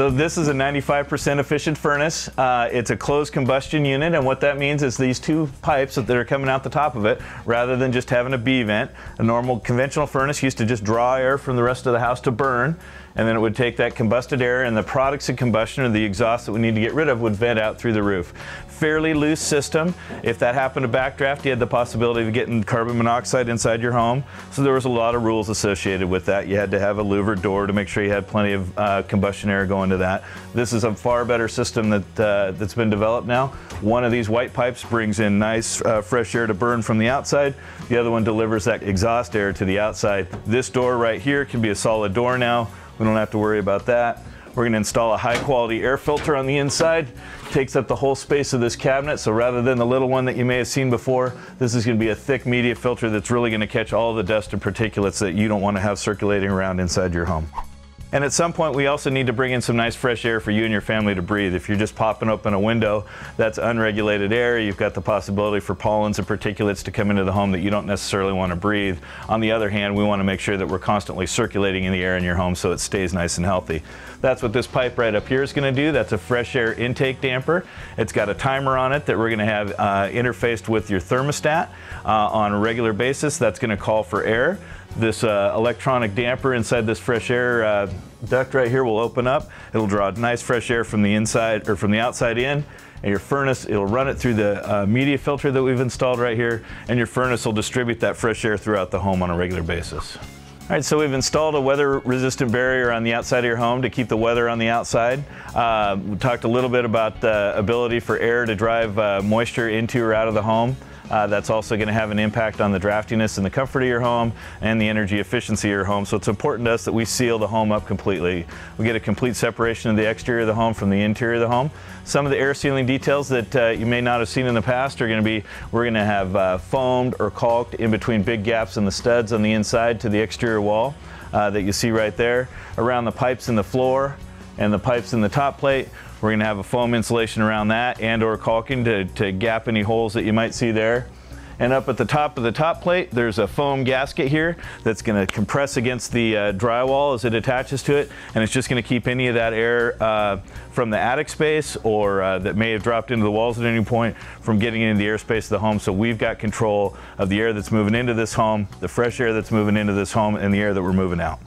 So this is a 95% efficient furnace. Uh, it's a closed combustion unit, and what that means is these two pipes that are coming out the top of it, rather than just having a B vent, a normal conventional furnace used to just draw air from the rest of the house to burn and then it would take that combusted air and the products of combustion or the exhaust that we need to get rid of would vent out through the roof. Fairly loose system. If that happened to backdraft, you had the possibility of getting carbon monoxide inside your home. So there was a lot of rules associated with that. You had to have a louvered door to make sure you had plenty of uh, combustion air going to that. This is a far better system that, uh, that's been developed now. One of these white pipes brings in nice uh, fresh air to burn from the outside. The other one delivers that exhaust air to the outside. This door right here can be a solid door now. We don't have to worry about that. We're going to install a high quality air filter on the inside. Takes up the whole space of this cabinet. So rather than the little one that you may have seen before, this is going to be a thick media filter that's really going to catch all the dust and particulates that you don't want to have circulating around inside your home. And at some point, we also need to bring in some nice fresh air for you and your family to breathe. If you're just popping open a window, that's unregulated air. You've got the possibility for pollens and particulates to come into the home that you don't necessarily want to breathe. On the other hand, we want to make sure that we're constantly circulating in the air in your home so it stays nice and healthy. That's what this pipe right up here is going to do. That's a fresh air intake damper. It's got a timer on it that we're going to have uh, interfaced with your thermostat uh, on a regular basis. That's going to call for air. This uh, electronic damper inside this fresh air uh, duct right here will open up. It'll draw nice fresh air from the inside or from the outside in. And your furnace, it'll run it through the uh, media filter that we've installed right here, and your furnace will distribute that fresh air throughout the home on a regular basis. All right, so we've installed a weather-resistant barrier on the outside of your home to keep the weather on the outside. Uh, we talked a little bit about the ability for air to drive uh, moisture into or out of the home. Uh, that's also going to have an impact on the draftiness and the comfort of your home and the energy efficiency of your home. So it's important to us that we seal the home up completely. We get a complete separation of the exterior of the home from the interior of the home. Some of the air sealing details that uh, you may not have seen in the past are going to be, we're going to have uh, foamed or caulked in between big gaps in the studs on the inside to the exterior wall uh, that you see right there, around the pipes in the floor and the pipes in the top plate. We're gonna have a foam insulation around that and or caulking to, to gap any holes that you might see there. And up at the top of the top plate, there's a foam gasket here that's gonna compress against the uh, drywall as it attaches to it. And it's just gonna keep any of that air uh, from the attic space or uh, that may have dropped into the walls at any point from getting into the airspace of the home. So we've got control of the air that's moving into this home, the fresh air that's moving into this home, and the air that we're moving out.